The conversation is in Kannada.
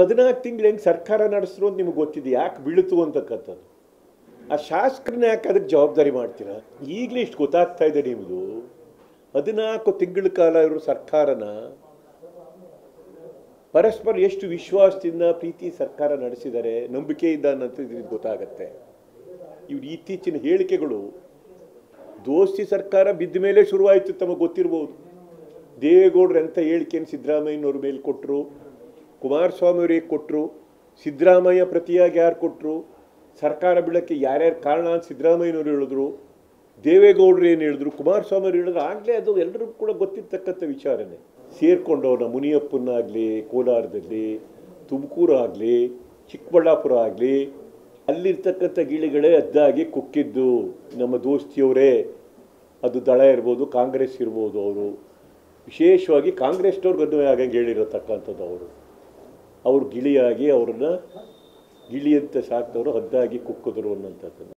ಹದಿನಾಲ್ಕು ತಿಂಗಳು ಹೆಂಗೆ ಸರ್ಕಾರ ನಡೆಸಿದ್ರು ಅಂತ ನಿಮ್ಗೆ ಗೊತ್ತಿದೆ, ಯಾಕೆ ಬೀಳ್ತು ಅಂತಕ್ಕಂಥದ್ದು? ಆ ಶಾಸಕರನ್ನ ಯಾಕೆ ಅದಕ್ಕೆ ಜವಾಬ್ದಾರಿ ಮಾಡ್ತೀರಾ? ಈಗಲೇ ಇಷ್ಟು ಗೊತ್ತಾಗ್ತಾ ಇದೆ ನಿಮ್ಮದು ಹದಿನಾಲ್ಕು ತಿಂಗಳ ಕಾಲ ಇವರು ಸರ್ಕಾರನ ಪರಸ್ಪರ ಎಷ್ಟು ವಿಶ್ವಾಸದಿಂದ ಪ್ರೀತಿ ಸರ್ಕಾರ ನಡೆಸಿದ್ದಾರೆ ನಂಬಿಕೆಯಿಂದ ಅನ್ನೋದು ಇದು ಗೊತ್ತಾಗತ್ತೆ. ಇವ್ರ ಇತ್ತೀಚಿನ ಹೇಳಿಕೆಗಳು, ದೋಸ್ತಿ ಸರ್ಕಾರ ಬಿದ್ದ ಮೇಲೆ ಶುರುವಾಯಿತು ತಮಗೆ ಗೊತ್ತಿರ್ಬೋದು. ದೇವೇಗೌಡರು ಎಂಥ ಹೇಳಿಕೆಯನ್ನು ಸಿದ್ದರಾಮಯ್ಯನವ್ರ ಮೇಲೆ ಕೊಟ್ಟರು ಕುಮಾರಸ್ವಾಮಿ ಅವರಿಗೆ ಕೊಟ್ಟರು ಸಿದ್ದರಾಮಯ್ಯ ಪ್ರತಿಯಾಗಿ ಯಾರು ಕೊಟ್ಟರು ಸರ್ಕಾರ ಬೀಳಕ್ಕೆ ಯಾರ್ಯಾರು ಕಾರಣ ಅಂತ ಸಿದ್ದರಾಮಯ್ಯನವ್ರು ಹೇಳಿದ್ರು, ದೇವೇಗೌಡರು ಏನು ಹೇಳಿದ್ರು ಕುಮಾರಸ್ವಾಮಿ ಅವರು ಹೇಳಿದ್ರು, ಆಗಲೇ ಅದು ಎಲ್ಲರಿಗೂ ಕೂಡ ಗೊತ್ತಿರ್ತಕ್ಕಂಥ ವಿಚಾರನೇ. ಸೇರಿಕೊಂಡವನ ಮುನಿಯಪ್ಪನಾಗಲಿ ಕೋಲಾರದಲ್ಲಿ, ತುಮಕೂರು ಆಗಲಿ, ಚಿಕ್ಕಬಳ್ಳಾಪುರ ಆಗಲಿ, ಅಲ್ಲಿರ್ತಕ್ಕಂಥ ಗಿಳಿಗಳೇ ಅದ್ದಾಗಿ ಕುಕ್ಕಿದ್ದು ನಮ್ಮ ದೋಸ್ತಿಯವರೇ. ಅದು ದಳ ಇರ್ಬೋದು, ಕಾಂಗ್ರೆಸ್ ಇರ್ಬೋದು ಅವರು. ವಿಶೇಷವಾಗಿ ಕಾಂಗ್ರೆಸ್ನವ್ರಿಗೆ ಅನ್ವಯ ಆಗಂಗೆ ಹೇಳಿರತಕ್ಕಂಥದ್ದು ಅವರು. ಅವರು ಗಿಳಿಯಾಗಿ ಅವ್ರನ್ನ ಗಿಳಿಯಂತೆ ಸಾಕಿದವರು ಹದ್ದಾಗಿ ಕುಕ್ಕಿದ್ರು ಅನ್ನೋಂಥದ್ದು